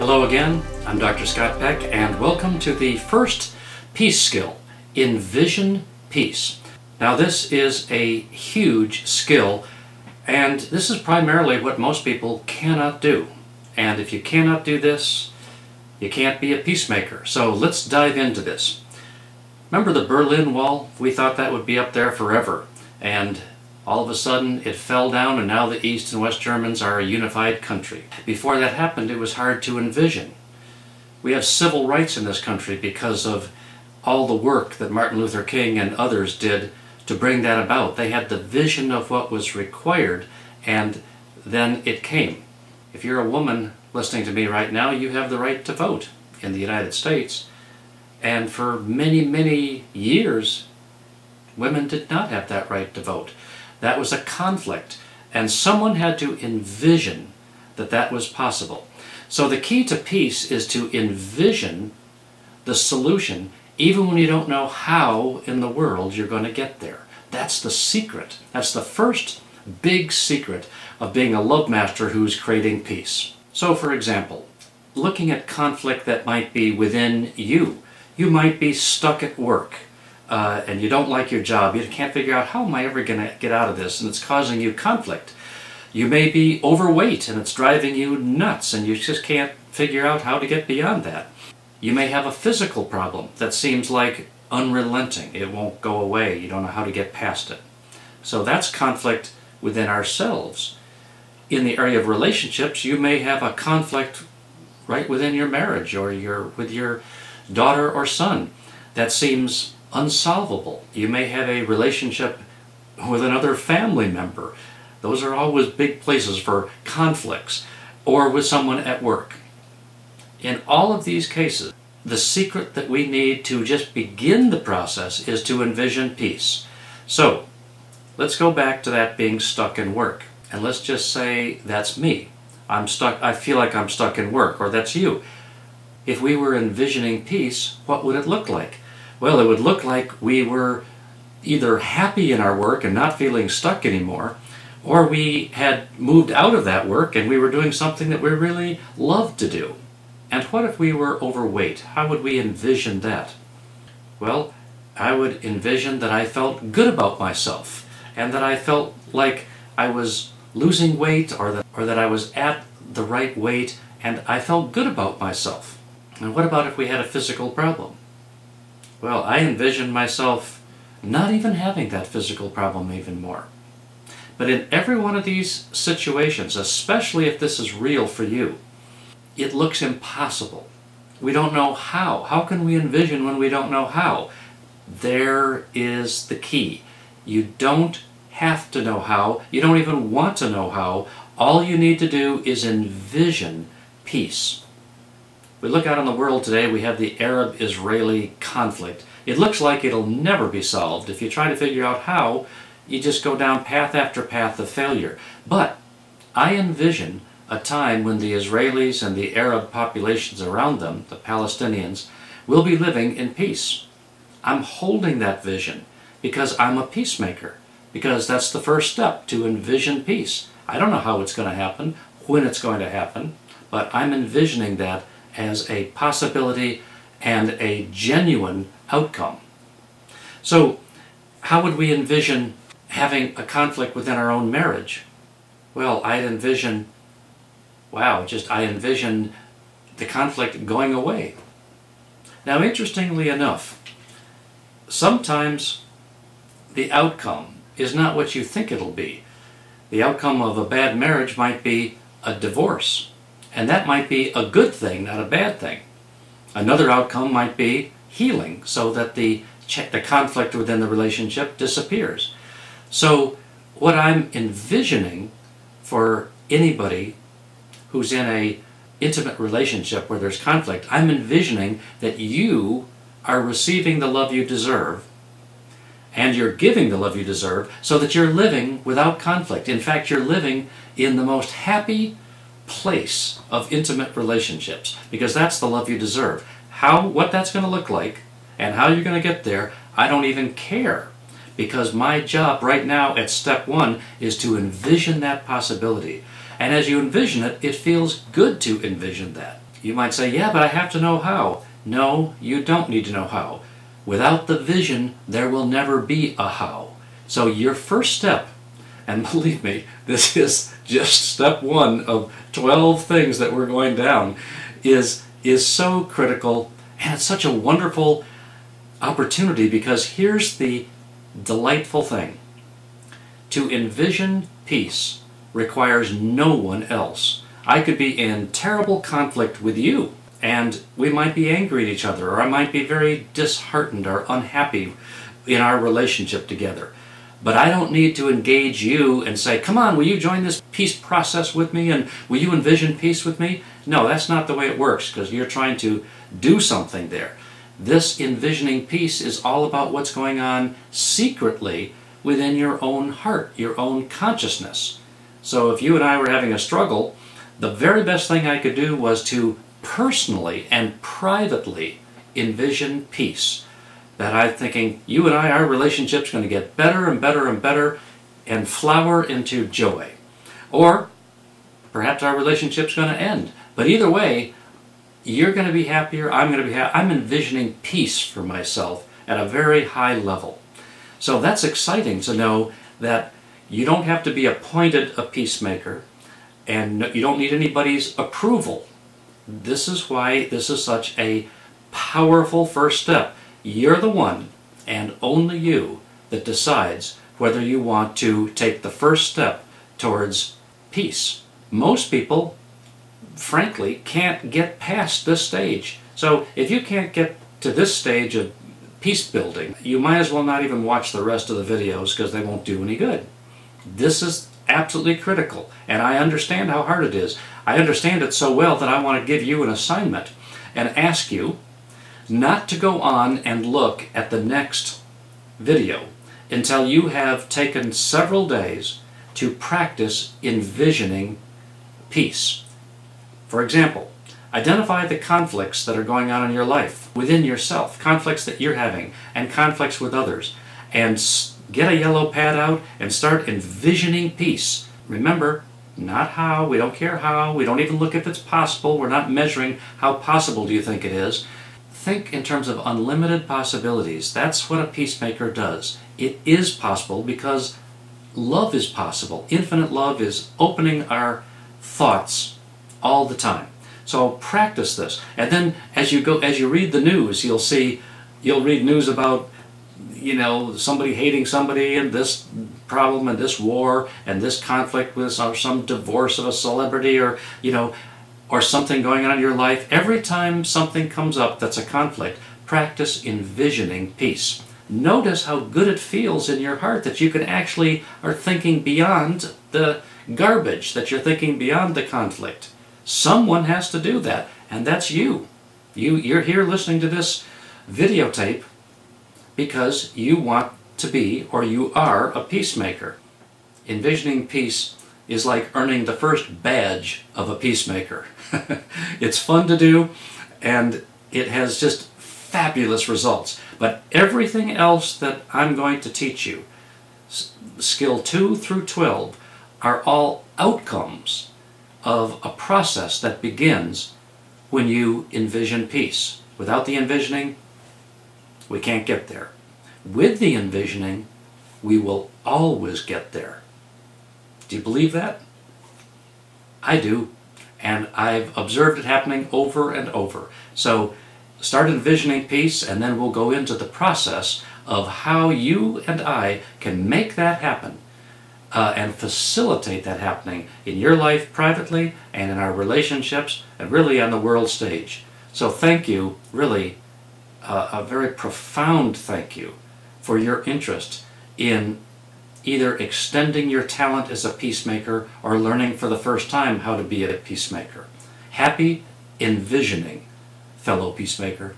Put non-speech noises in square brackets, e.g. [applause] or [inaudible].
Hello again, I'm Dr. Scott Peck, and welcome to the first peace skill, Envision Peace. Now, this is a huge skill, and this is primarily what most people cannot do. And if you cannot do this, you can't be a peacemaker. So let's dive into this. Remember the Berlin Wall? We thought that would be up there forever. And all of a sudden it fell down and now the East and West Germans are a unified country. Before that happened it was hard to envision. We have civil rights in this country because of all the work that Martin Luther King and others did to bring that about. They had the vision of what was required and then it came. If you're a woman listening to me right now, you have the right to vote in the United States. And for many, many years, women did not have that right to vote. That was a conflict, and someone had to envision that that was possible. So the key to peace is to envision the solution even when you don't know how in the world you're going to get there. That's the secret. That's the first big secret of being a love master who's creating peace. So, for example, looking at conflict that might be within you. You might be stuck at work uh, and you don't like your job. You can't figure out how am I ever going to get out of this, and it's causing you conflict. You may be overweight and it's driving you nuts, and you just can't figure out how to get beyond that. You may have a physical problem that seems like unrelenting. It won't go away. You don't know how to get past it. So that's conflict within ourselves. In the area of relationships, you may have a conflict right within your marriage or your with your daughter or son that seems unsolvable. You may have a relationship with another family member. Those are always big places for conflicts or with someone at work. In all of these cases, the secret that we need to just begin the process is to envision peace. So, let's go back to that being stuck in work. And let's just say that's me. I'm stuck, I feel like I'm stuck in work, or that's you. If we were envisioning peace, what would it look like? Well, it would look like we were either happy in our work and not feeling stuck anymore, or we had moved out of that work and we were doing something that we really loved to do. And what if we were overweight? How would we envision that? Well, I would envision that I felt good about myself and that I felt like I was losing weight or that, or that I was at the right weight and I felt good about myself. And what about if we had a physical problem? Well, I envision myself not even having that physical problem even more. But in every one of these situations, especially if this is real for you, it looks impossible. We don't know how. How can we envision when we don't know how? There is the key. You don't have to know how. You don't even want to know how. All you need to do is envision peace. We look out on the world today, we have the Arab-Israeli conflict. It looks like it'll never be solved. If you try to figure out how, you just go down path after path of failure. But I envision a time when the Israelis and the Arab populations around them, the Palestinians, will be living in peace. I'm holding that vision because I'm a peacemaker, because that's the first step to envision peace. I don't know how it's going to happen, when it's going to happen, but I'm envisioning that as a possibility and a genuine outcome. So, how would we envision having a conflict within our own marriage? Well, I'd envision, wow, just I envision the conflict going away. Now, interestingly enough, sometimes the outcome is not what you think it'll be. The outcome of a bad marriage might be a divorce. And that might be a good thing, not a bad thing. Another outcome might be healing so that the, the conflict within the relationship disappears. So what I'm envisioning for anybody who's in a intimate relationship where there's conflict, I'm envisioning that you are receiving the love you deserve and you're giving the love you deserve so that you're living without conflict. In fact, you're living in the most happy, place of intimate relationships because that's the love you deserve. How, what that's going to look like and how you're going to get there, I don't even care because my job right now at step one is to envision that possibility. And as you envision it, it feels good to envision that. You might say, yeah, but I have to know how. No, you don't need to know how. Without the vision, there will never be a how. So your first step, and [laughs] believe me, this is just step one of 12 things that we're going down, is, is so critical and it's such a wonderful opportunity because here's the delightful thing. To envision peace requires no one else. I could be in terrible conflict with you, and we might be angry at each other, or I might be very disheartened or unhappy in our relationship together. But I don't need to engage you and say, come on, will you join this peace process with me and will you envision peace with me? No, that's not the way it works because you're trying to do something there. This envisioning peace is all about what's going on secretly within your own heart, your own consciousness. So if you and I were having a struggle, the very best thing I could do was to personally and privately envision peace. That I'm thinking, you and I, our relationship's going to get better and better and better and flower into joy. Or perhaps our relationship's going to end. But either way, you're going to be happier, I'm going to be. I'm envisioning peace for myself at a very high level. So that's exciting to know that you don't have to be appointed a peacemaker and you don't need anybody's approval. This is why this is such a powerful first step. You're the one, and only you, that decides whether you want to take the first step towards peace. Most people frankly, can't get past this stage. So if you can't get to this stage of peace building, you might as well not even watch the rest of the videos because they won't do any good. This is absolutely critical, and I understand how hard it is. I understand it so well that I want to give you an assignment and ask you not to go on and look at the next video until you have taken several days to practice envisioning peace. For example, identify the conflicts that are going on in your life, within yourself, conflicts that you're having, and conflicts with others, and get a yellow pad out and start envisioning peace. Remember, not how, we don't care how, we don't even look if it's possible, we're not measuring how possible do you think it is. Think in terms of unlimited possibilities. That's what a peacemaker does. It is possible because love is possible. Infinite love is opening our thoughts all the time. So practice this. And then as you go as you read the news, you'll see you'll read news about you know somebody hating somebody and this problem and this war and this conflict with or some divorce of a celebrity or you know or something going on in your life every time something comes up that's a conflict practice envisioning peace notice how good it feels in your heart that you can actually are thinking beyond the garbage that you're thinking beyond the conflict Someone has to do that, and that's you. You you're here listening to this videotape because you want to be or you are a peacemaker. Envisioning peace is like earning the first badge of a peacemaker. [laughs] it's fun to do and it has just fabulous results. But everything else that I'm going to teach you, skill 2 through 12, are all outcomes of a process that begins when you envision peace. Without the envisioning, we can't get there. With the envisioning, we will always get there. Do you believe that? I do, and I've observed it happening over and over. So start envisioning peace, and then we'll go into the process of how you and I can make that happen uh, and facilitate that happening in your life privately and in our relationships and really on the world stage. So thank you, really, uh, a very profound thank you for your interest in either extending your talent as a peacemaker or learning for the first time how to be a peacemaker. Happy envisioning, fellow peacemaker.